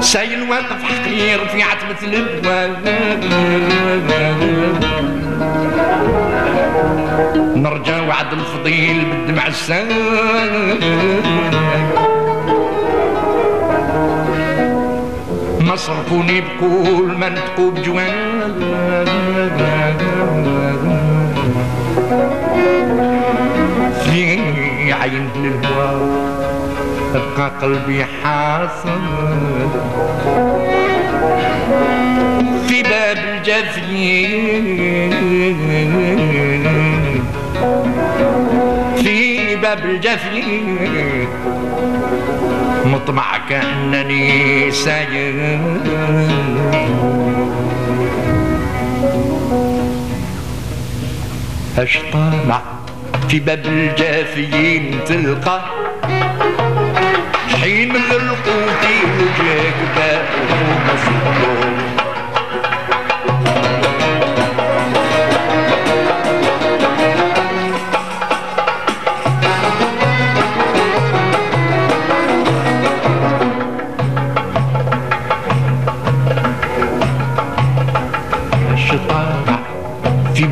سايل واقف حقير في عتبة الابواب نرجع وعد الفضيل بالدمع السام ما صرفوني بكل ما نتقوا بجوان في عين الهوى تبقى قلبي حاصل. في باب الجفين في باب الجفين مطمع كأنني ساير اش طالع في باب الجافيين تلقى. حين غلقوا في وجهك باب مصدوم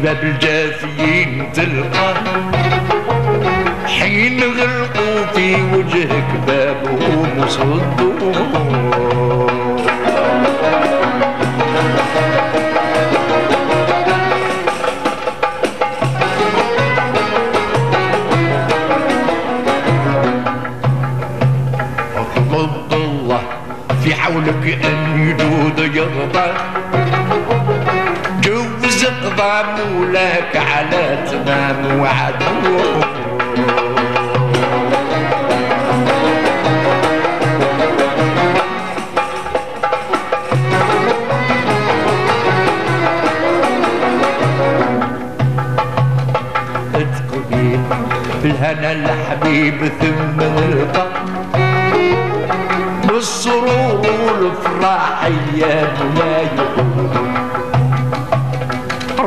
باب الجافيين تلقى حين غرقوا في وجهك بابه مصدوم مولاك على تمام وعدو الهنا الحبيب ثم القى بالسرور والفرح أيام لا يقول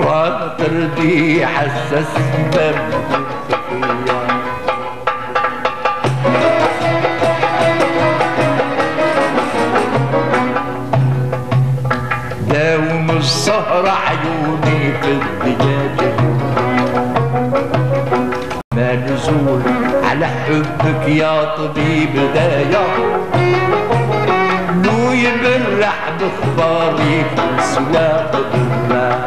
راد تردي حسس باب داوم السهر عيوني في الدجاج ما نزول على حبك يا طبيب دايا لو يبرح بخباري في السواق بالراح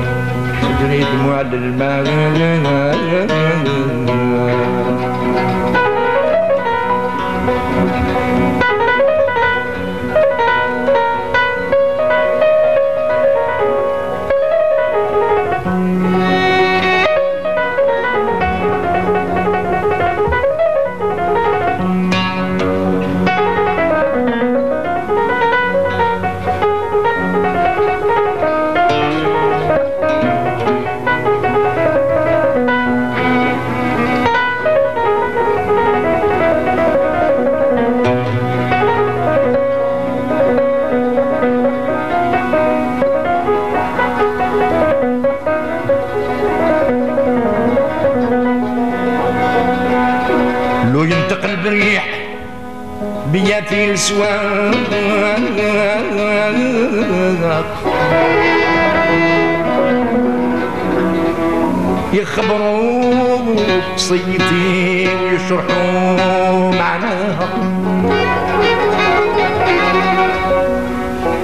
تجري دموع للماء السواق يخبروا بصيتي ويشرحوا معناها.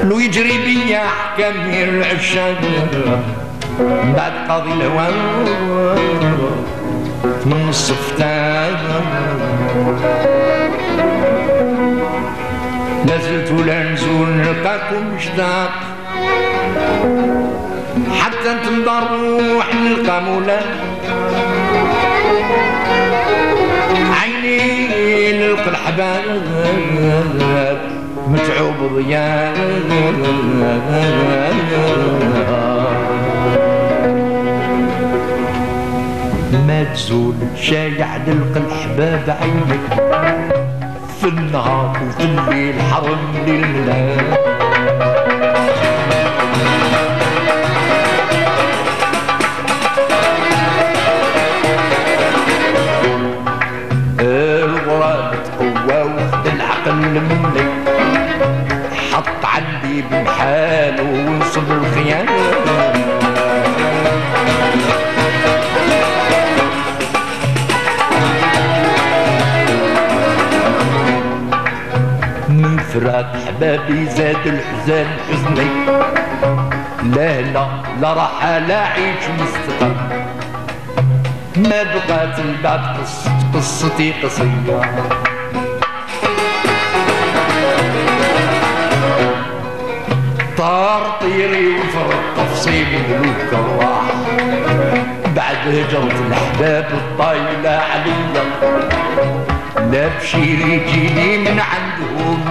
لو يجري بيا أحكام العشاق بعد قاضي الهوى. من الصفتان نزلت ولا نزول نلقاكم مشتاق حتى نتمضى نروح نلقى مولا عيني نلقى الحباب. متعوب ضياء. ما تزول شايع نلقى الحباب عينك في النهار وفي الليل حرم للملاك الغراب تقوى وفد العقل حط عندي بمحاله فراق حبابي زاد الحزن حزني. لا لا لا راح لا عيش مستقر. ما بقات البعد قصة قصتي قصيرة. طار طيري وفرق تفصيل ملوك الراح. بعد هجرة الأحباب الطايلة عليا. لا بشير يجيني من عندهم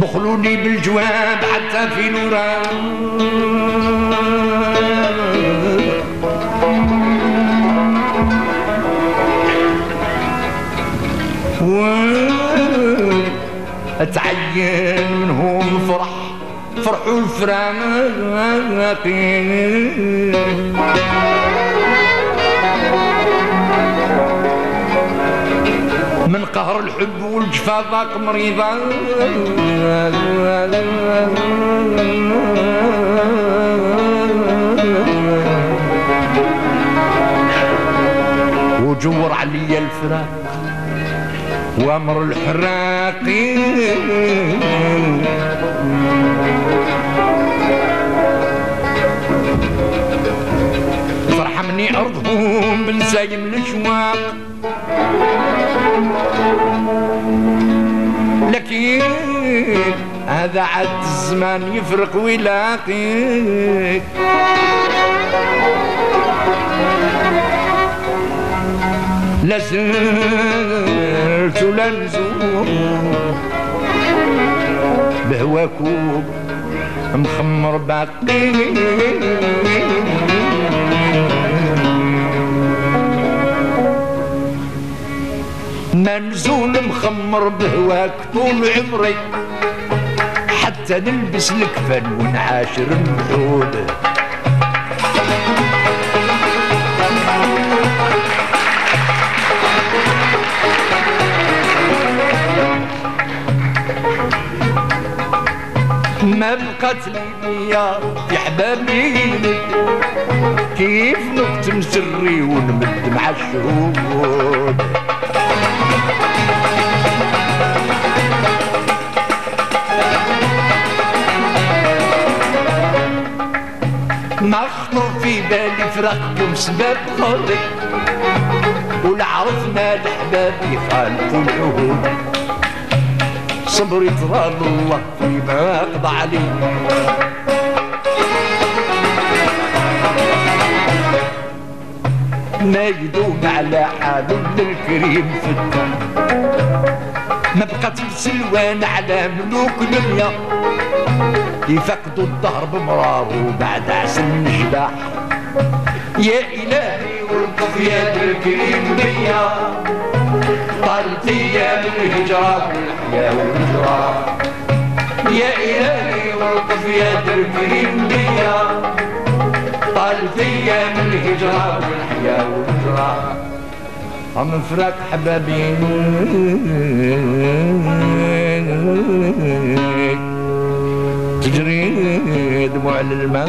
بخلوني بالجواب حتى في نورا أتعين منهم فرح فرحوا الفراقين من قهر الحب والجفا ضاق مريضة. وجور علي الفراق. وامر الحراق فرحة مني ارضهم بنسايم الأشواق. لكن هذا عاد الزمان يفرق ويلاقي. لا زلت ولا نزور بهواكم مخمر باقي منزول مخمر بهواك طول عمري حتى نلبس الكفن ونعاشر النحول ديار في حبابي كيف نكتم سري ونمد مع الشهود. ما خطر في بالي فراقكم سبب خلق ولعرفنا الحباب يخالفوا العهود. صبري ترى الله فيما قضى ما يدوم على حال الكريم فتح ما بقات السلوان على ملوك دنيا. يفقدوا الدهر بمرار وبعد عسل نجبح يا إلهي والطف يا الكريم بيا. طالت أيام الهجرة والحياة والهجرة يا إلهي والطف يا الكريم بيا طالت أيام الهجرة والحياة والهجرة هم فراق حبابي. تجري دموع الماء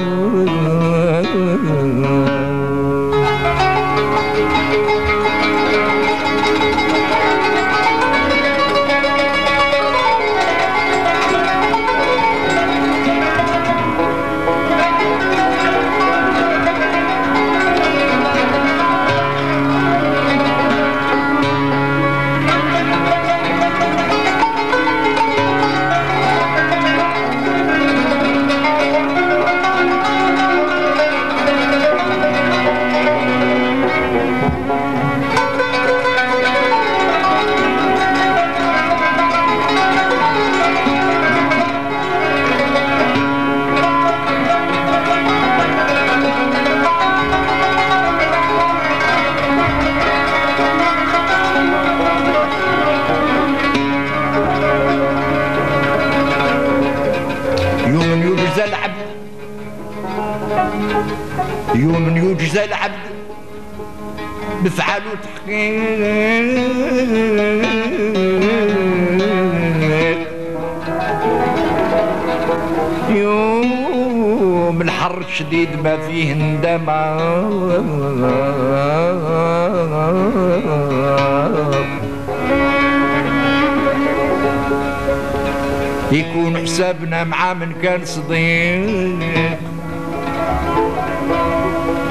يكون حسابنا مع من كان صديق.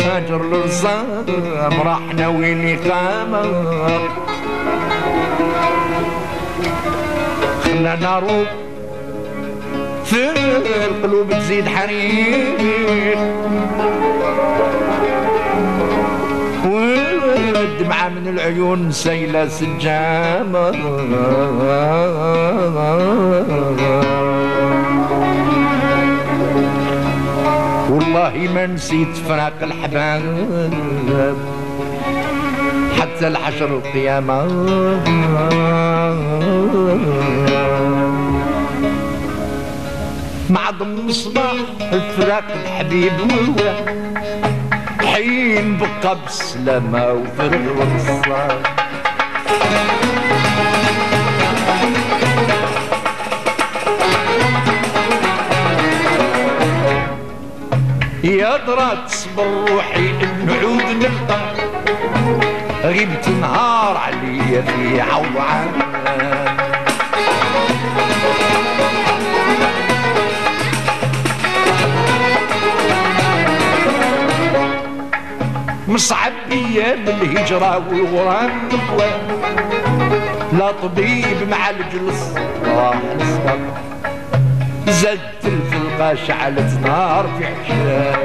هاجر للصام راحنا وين قامة. خلانا روح في القلوب تزيد حريق والدمعة من العيون سيلة سجامة. والله ما نسيت فراق الحباب حتى الحشر القيامة. مع ضم الصباح الفراق الحبيب والوهم حين بقى بالسلامة وفرغ والصلاة يا درا تصبر روحي نعود نلقى غبت نهار عليا في عوعان مصعب أيام الهجرة والغرام نقوى لا طبيب مع الجلس. راح الصبر زدت الفلقة شعلت نار في حشايا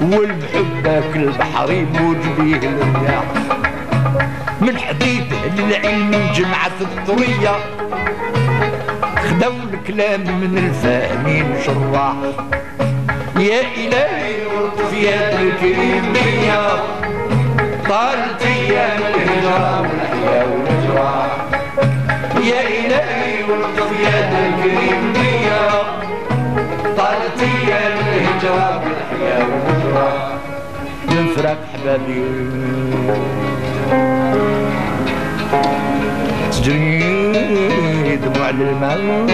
والمحبة البحر يموج بيه الرياح من حديد العلم جمعت الطرية. خدوا الكلام من الفاهمين شراح يا إلهي الطف يا الكريم بيا. طالت أيام الهجرة والحياة والهجرة يا إلهي الطف يا الكريم بيا. طالت أيام الهجرة والحياة والهجرة من فراق حبابي. تجري دموع الماء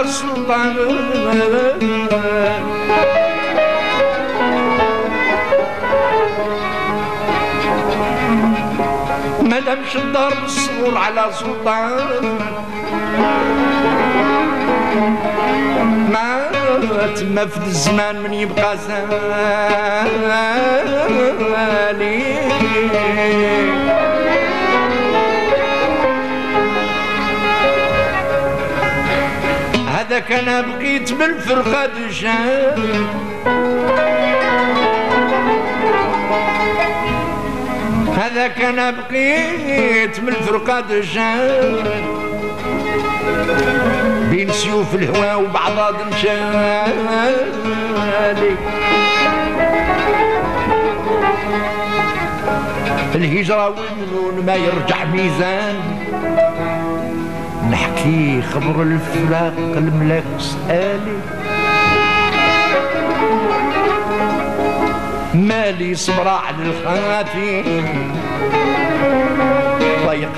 على السلطان. ما دامش الدهر بالسرور على سلطان ما تما في الزمان من يبقى زالي هذاك أنا بقيت بالفرقة دجان هذاك أنا بقيت من الفرقه دجان بين سيوف الهوى وبعض مشالي الهجرة والمنون ما يرجع ميزان. نحكي خبر الفراق الملاك سألي. مالي صبرا على الخاتم. ضيق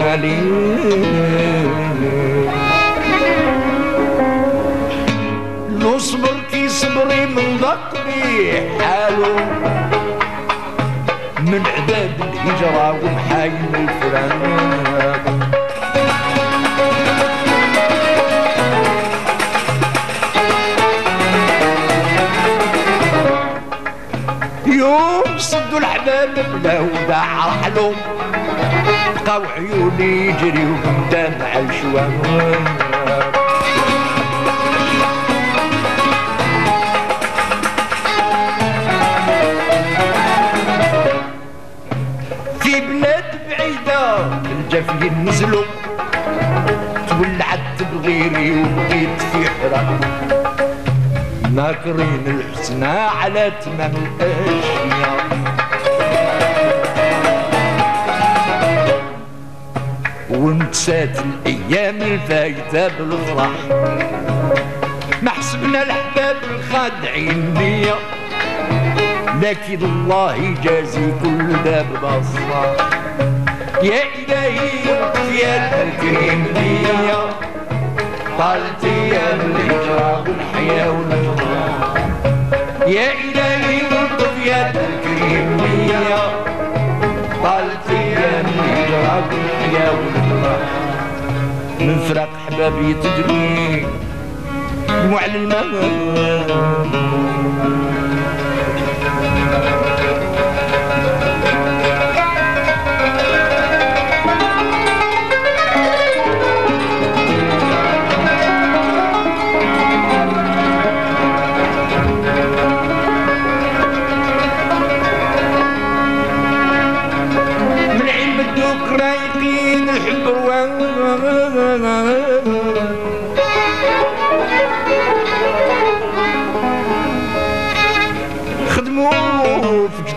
حالي. لو صبر كي صبري من ضقبي حالو. من عذاب الهجرة ومحايل الفراق يوم صدوا الحباب بلا وداع رحلوا بقاو عيوني يجريو قدام على الجافيين نزلوا تولعت بغيري وبقيت في حرام. ناكرين الحسنى على تمام الأشياء. ونسات الأيام الفايتة بالفرح. ما حسبنا الحباب الخادعين بيا. لكن الله يجازي كل باب بصرة يا يا الهجرة والحياة يا إلهي يا الكريم ليا طالت أيام الهجرة والحياة والهجرة من فراق حبابي تدري دموع الماء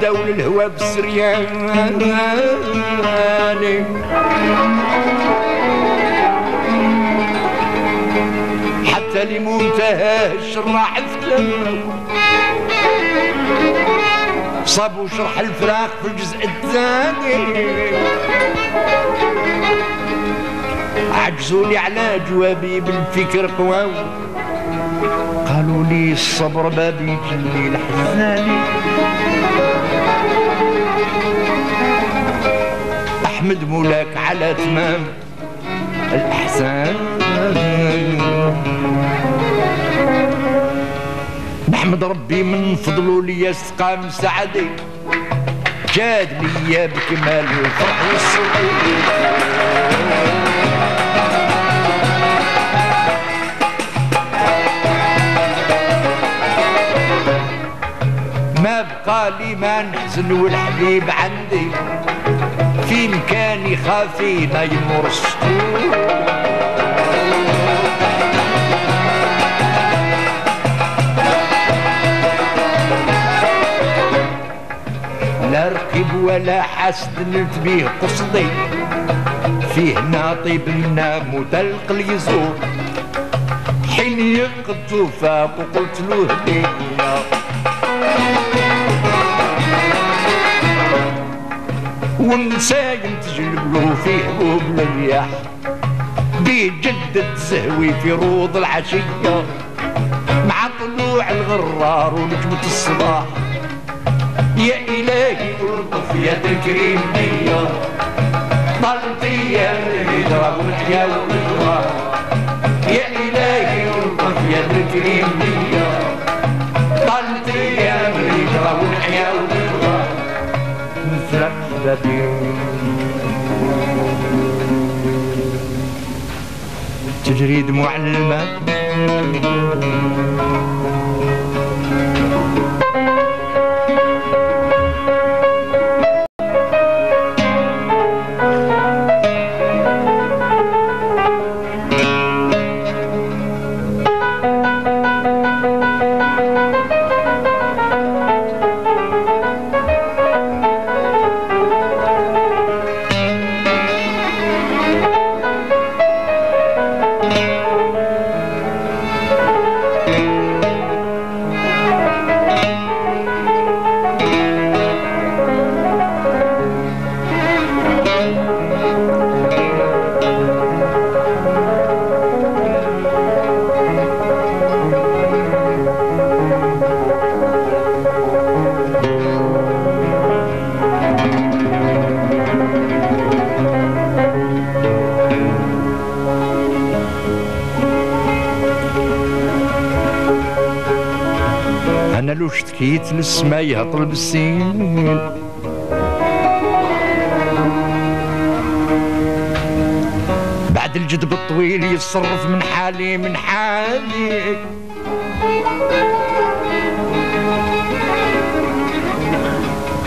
جداول الهوى بالسريان حتى لمنتهى الشراح الفتن صابوا شرح الفراق في الجزء الثاني. عجزوني على جوابي بالفكر قواو. قالوا لي الصبر باب يجلي الحزاني أحمد مولاك على تمام الإحسان. نحمد ربي من فضله لي استقام سعدي. جاد لي بكمال الفرح والسرور ما بقى لي ما نحزن والحبيب عندي. في مكاني خافي ما يمر السطور لا ركب ولا حسد نلت بيه قصدي. فيه ناطب النام تلق اليزور حين يقد فاق وقلت له هدية ونسايم تجلب له في حبوب الرياح بيجدد زهوي في روض العشية. مع طلوع الغرار ونجمة الصباح. يا إلهي ألطف يا تكريم بيا طلتي يا الهجرة والحياة والإكرام يا إلهي ألطف يا تكريم بيا تجري دموع الماء. اشتكيت للسما يهطل بالسين بعد الجدب الطويل يتصرف من حالي من حالي.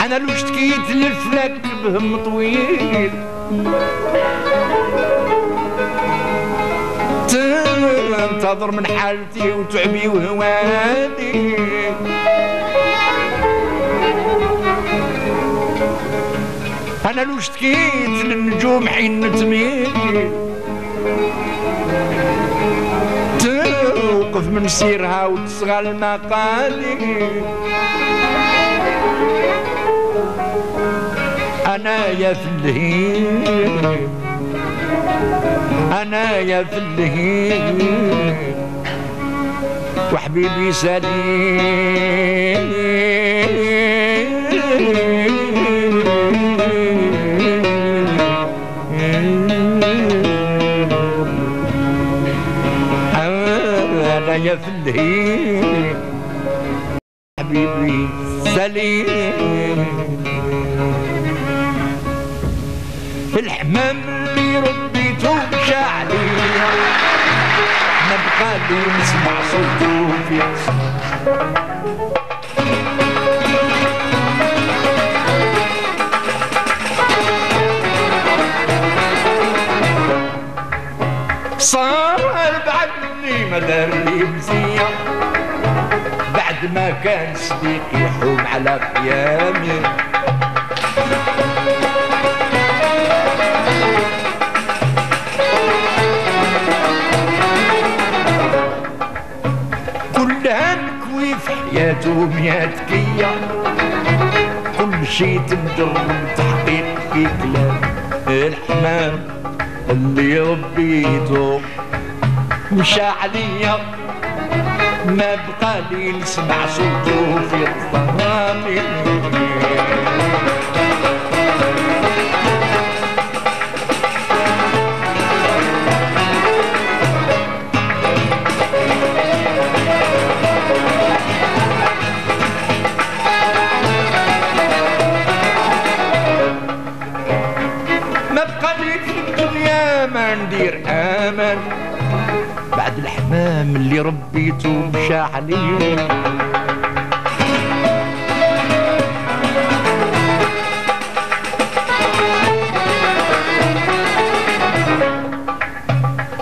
أنا لو اشتكيت للفلك بهم طويل. تنتظر من حالتي وتعبي وهواني. أنا لو اشتكيت للنجوم حين تميل توقف من سيرها وتصغى المقالي. أنا يا في اللهيب أنا يا في اللهيب وحبيبي سليم. أنا يا في حبيبي سليم. الحمام اللي ربيته مشى عليا. ما بقى لي نسمع صوته في لي مزية بعد ما كان صديقي يحوم على قيامي كلها نكوي في حياته مياتكية كل شي تنجرب تحقيق في كلام الحمام اللي ربيته مشى عليا. ما بقى لي نسمع صوته في الظلام اللي ربيته مشى عليه.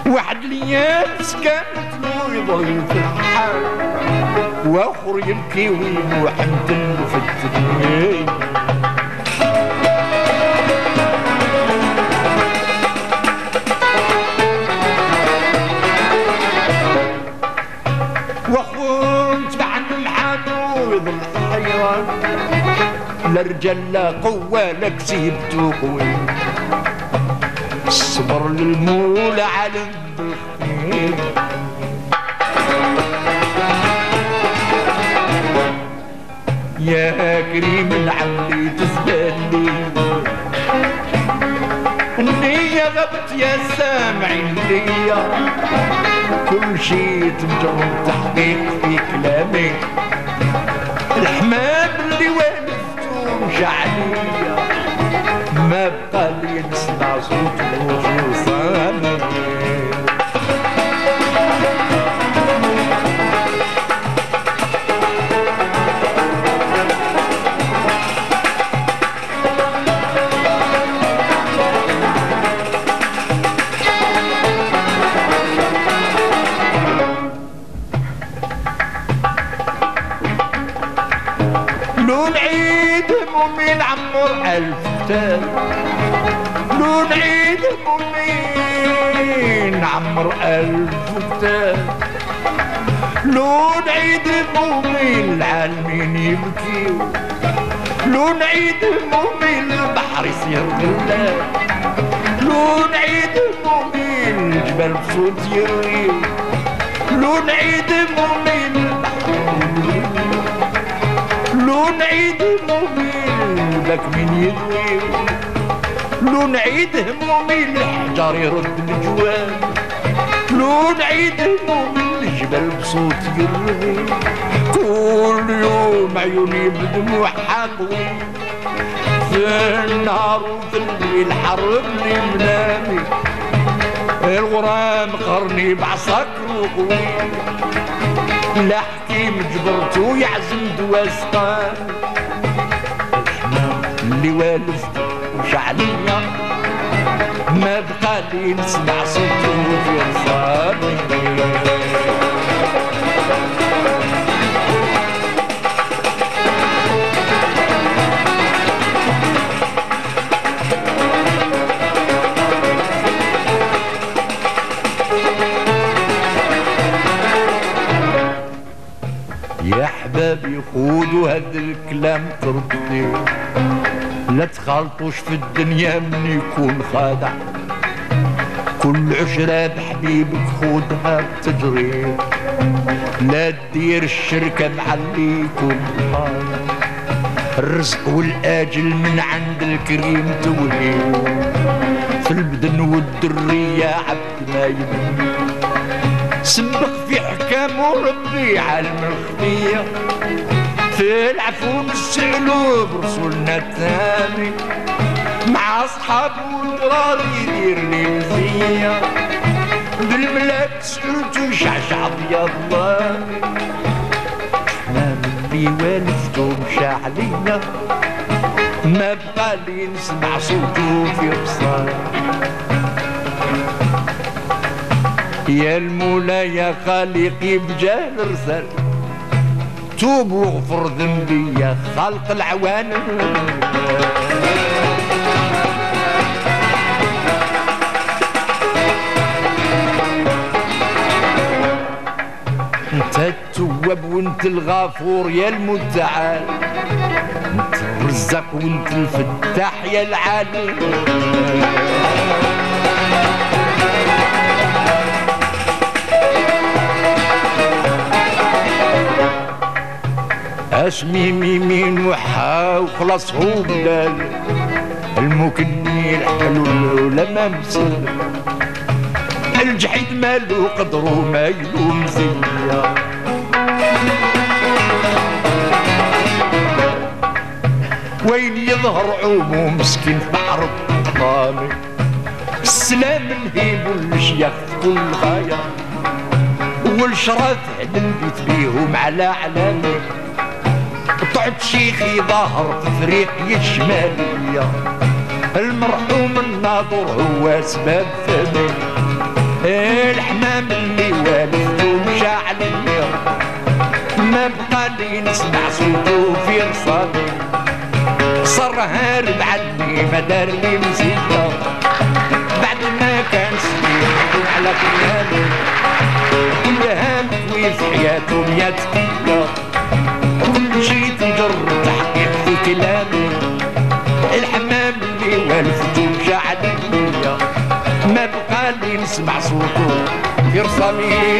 واحد الأيام كانت له في الحال وآخر يبكي وينوح ندم في الدنيا لا قوة لا كسبتو قوي الصبر للمولى الدخيل يا كريم العملي تزبالي النية غبت يا سامعين ليا كل شي تمجر تحقيق في كلامي الحمام عليا ما مؤمن العالمين يبكي. لون عيد مؤمن البحر يصير غلاب لون عيد مؤمن الجبال بصوت يروي لون عيد البحر لون عيد همومي لك من يدوي. لون عيد همومي الحجر يرد الجواب لون عيد همومي الجبل بصوت يروي. كل يوم عيوني بدموع حاقوي في النهار وفي الليل حرمني منامي. الغرام قرني بعصاك وقوي لا حكيم جبرتو يعزم دواسقان اللي والفت وشعلية. ما بقى لي نسمع صوته في رصادي يا حبابي خودوا هاد الكلام تردي. لا تخلطوش في الدنيا من يكون خادع. كل عشرة بحبيبك خودها بتجري. لا تدير الشركة مع اللي يكون خادع. الرزق والآجل من عند الكريم تولي. في البدن والدرية عبد ما يبني. سبق في حكامه ربي عالم الخفية في العفو نسألو برسولنا الثاني مع أصحابه والقرار يدير لي مزية. بالملاك سألتو شعشع بيض الله إحنا اللي والفتو مشى علينا ما بقى لي نسمع صوته في بصار يا المولى يا خالقي بجاه الرسل. توب واغفر ذنبي يا خالق العوانم انت التواب وانت الغفور يا المتعال انت الرزاق وانت الفتاح يا العالم اسمي ميمين وحا وخلاص هو بلال. المكني الحلو لما مسلم الجحيد مالو قدرو ما يلوم زيا وين يظهر عموم مسكين في بحر الطامي السلام الهيب والمشيخ في كل غاية. والشرف نبيت بيهم على علامي طعت شيخي ظاهر في افريقيا الشمالية. المرحوم الناظر هو سبب فمي الحمام اللي والده مشى عليا ما بقى لي نسمع صوته في رصادي صار هارب عني ما دار لي مزية بعد ما كان سنين على كلامي كل هام في حياته ميات كيلو. تقدر تحقيق في كلامي الحمام اللي والفته جعلني ما بقالي نسمع صوته. في رصامي